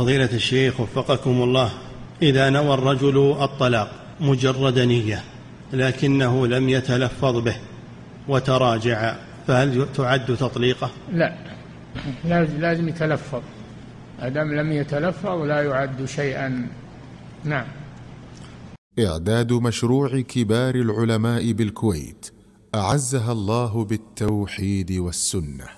فضيلة الشيخ وفقكم الله إذا نوى الرجل الطلاق مجرد نية لكنه لم يتلفظ به وتراجع فهل تعد تطليقه؟ لا لازم يتلفظ. أدم لم يتلفظ لا يعد شيئا. نعم. إعداد مشروع كبار العلماء بالكويت أعزها الله بالتوحيد والسنة.